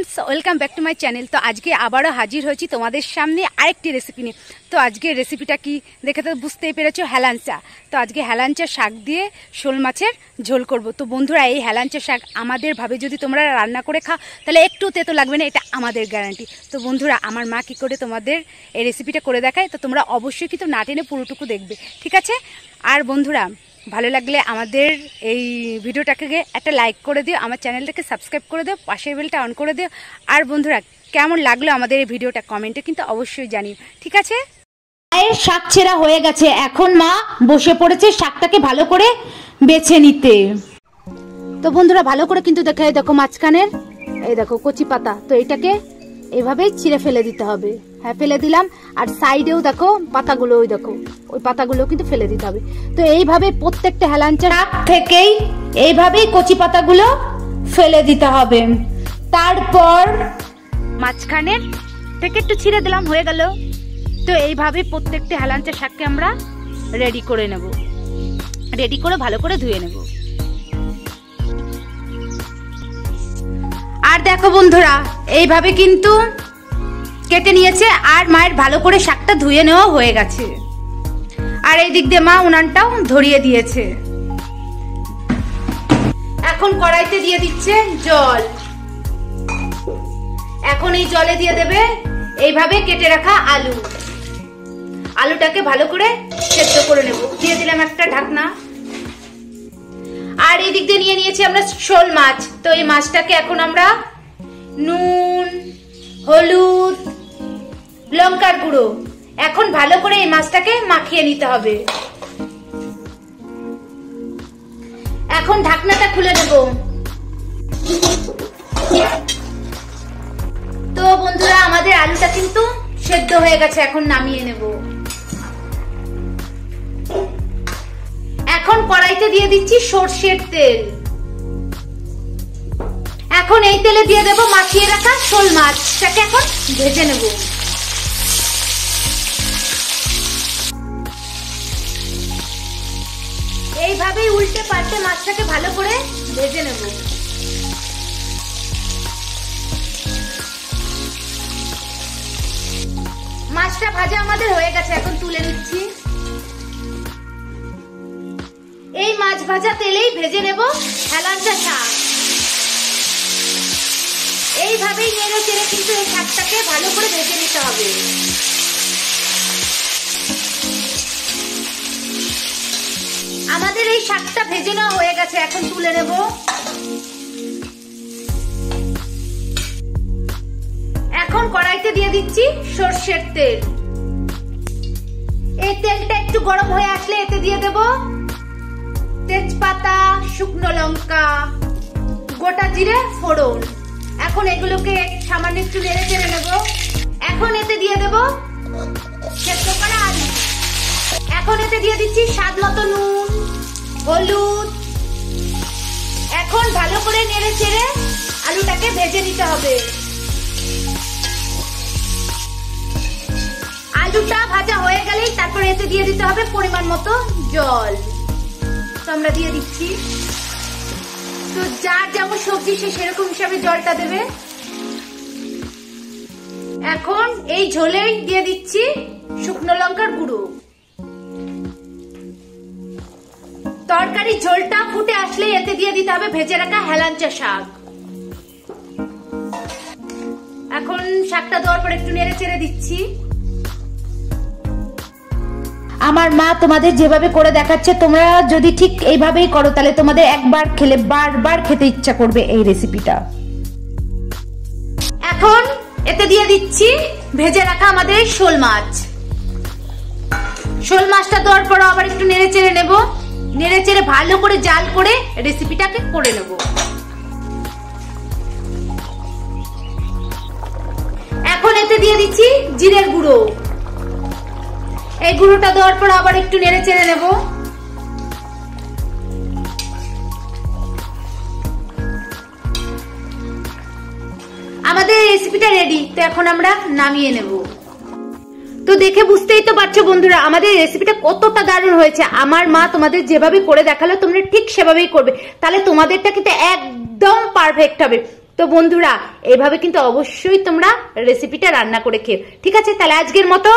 Friends welcome back to my channel তো আজকে আবারও হাজির হয়েছি তোমাদের সামনে আরেকটি রেসিপি নিয়ে। তো আজকে রেসিপিটা কি দেখে তো বুঝতেই পেরেছ? হেলাঞ্চা তো আজকে হেলাঞ্চা শাক দিয়ে শোল মাছের ঝোল করব। তো বন্ধুরা, এই হেলাঞ্চা শাক আমাদের ভাবে যদি তোমরা রান্না করে খাও, তাহলে একটু তেতো লাগবে না, এটা আমাদের গ্যারান্টি তো বন্ধুরা, আমার মা কী করে তোমাদের এই রেসিপিটা করে দেখায়, তো তোমরা অবশ্যই কিন্তু না টেনে পুরোটুকু দেখবে। ঠিক আছে? আর বন্ধুরা ভালো লাগলে আমাদের এই ভিডিওটাকে একটা লাইক করে দিও, আমার চ্যানেলটাকে সাবস্ক্রাইব করে দিও, পাশের বেলটা অন করে দিও। আর বন্ধুরা, কেমন লাগল আমাদের এই ভিডিওটা কমেন্টে কিন্তু অবশ্যই জানিও, ঠিক আছে? মায়ের শাক ছেঁড়া হয়ে গেছে, এখন মা বসে পড়েছে শাকটাকে ভালো করে বেছে নিতে। তো বন্ধুরা, ভালো করে কিন্তু দেখে দেখো মাঝখানের, এই দেখো কচি পাতা, তো এটাকে এভাবেই ছিঁড়ে ফেলে দিতে হবে। হ্যাঁ ফেলে দিলাম। আর সাইডেও দেখো পাতাগুলো ওই দেখো। ওই পাতাগুলো কিন্তু ফেলে দিতে হবে। তো এইভাবে প্রত্যেকটা হেলাঞ্চা থেকেই এইভাবেই কচি পাতাগুলো ফেলে দিতে হবে। তারপর মাঝখানের থেকে একটু ছিঁড়ে দিলাম, হয়ে গেল। তো এইভাবে প্রত্যেকটা হেলাঞ্চা শাককে আমরা রেডি করে নেব। রেডি করে ভালো করে ধুয়ে নেব। আর দেখো বন্ধুরা, এইভাবে কিন্তু কেটে নিয়েছে আর মায়ের ভালো করে শাকটা ধুয়ে নেওয়া হয়ে গেছে। আর এই দিক দিয়ে মা উনানটাও ধরিয়ে দিয়েছে। এখন কড়াইতে দিয়ে দিচ্ছে জল। এখন এই জলে দিয়ে দেবে এইভাবে কেটে রাখা আলু। আলুটাকে ভালো করে সেদ্ধ করে নেব। দিয়ে দিলাম একটা ঢাকনা। আর এই দিক দিয়ে নিয়ে নিয়েছি আমরা শোল মাছ। তো এই মাছটাকে এখন আমরা নুন, হলুদ, লঙ্কার গুঁড়ো। এখন ভালো করে এই মাছটাকে মাখিয়ে নিতে হবে। এখন ঢাকনাটা খুলে দেব তো বন্ধুরা, আমাদের আলুটা কিন্তু সেদ্ধ হয়ে গেছে, এখন নামিয়ে নেব। কড়াইতে দিয়ে দিচ্ছি সর্ষের তেল। এখন এই তেলে দিয়ে দেব মাখিয়ে রাখা শোল মাছটাকে এখন ভেজে নেব। এইভাবেই উল্টে পাল্টে মাছটাকে ভালো করে ভেজে নেব। মাছটা ভাজা আমাদের হয়ে গেছে, এখন মাছ ভাজা তেলেই ভেজে নেব হেলাঞ্চা শাক এইভাবেই নেড়ে চেড়ে কিন্তু এই শাকটাকে ভালো করে ভেজে নিতে হবে। আমাদের এই শাকটা ভেজে নেওয়া হয়ে গেছে, এখন তুলে নেব। এখন কড়াইতে দিয়ে দিচ্ছি সর্ষের তেল। এই তেলটা একটু গরম হয়ে আসলে এতে দিয়ে দেব। তেজপাতা, শুকনো লঙ্কা, গোটা জিরে, ফোড়ন। এখন এগুলোকে সামান্য একটু নেড়ে চেড়ে নেব। এখন এতে দিয়ে দেব সেদ্ধ করা আলু। এখন এতে দিয়ে দিচ্ছি স্বাদ মতো নুন, হলুদ। এখন ভালো করে নেড়ে চেড়ে আলুটাকে ভেজে নিতে হবে। আলুটা ভাজা হয়ে গেলেই তারপর এতে দিয়ে দিতে হবে পরিমাণ মতো জল। আমরা দিয়ে দিচ্ছি। তো যার যেমন সবজি, সে সেরকম হিসাবে জলটা দেবে। এখন এই ঝোলেই দিয়ে দিচ্ছি শুকনো লঙ্কার গুঁড়ো। তরকারি ঝোলটা ফুটে আসলে এতে দিয়ে দিতে হবে ভেজে রাখা হেলাঞ্চা শাক। এখন শাকটা দেওয়ার পর একটু নেড়ে চেড়ে দিচ্ছি। আমার মা তোমাদের যেভাবে করে দেখাচ্ছে, তোমরা যদি ঠিক এইভাবেই করো, তাহলে তোমাদের একবার খেলে বারবার খেতে ইচ্ছা করবে এই রেসিপিটা এখন এতে দিয়ে দিচ্ছি ভেজে রাখা আমাদের শোল মাছ। শোল মাছটা দেওয়ার পর আবার একটু নেড়ে চেড়ে নেব। নেড়ে চেড়ে ভালো করে জাল করে রেসিপিটাকে করে নেব। এখন এতে দিয়ে দিচ্ছি জিরের গুঁড়ো। এই গুঁড়োটা দেওয়ার পর আবার একটু নেড়ে চেড়ে নেব। আমাদের রেসিপিটা রেডি তো এখন আমরা নামিয়ে নেব। তো দেখে বুঝতেই তো পারছ বন্ধুরা, আমাদের রেসিপিটা কতটা দারুণ হয়েছে। আমার মা তোমাদের যেভাবে করে দেখাল, তোমরা ঠিক সেভাবেই করবে। তাহলে তোমাদেরটা কিন্তু একদম পারফেক্ট হবে। তো বন্ধুরা, এভাবে কিন্তু অবশ্যই তোমরা রেসিপিটা রান্না করে খেও ঠিক আছে? তাহলে আজকের মতো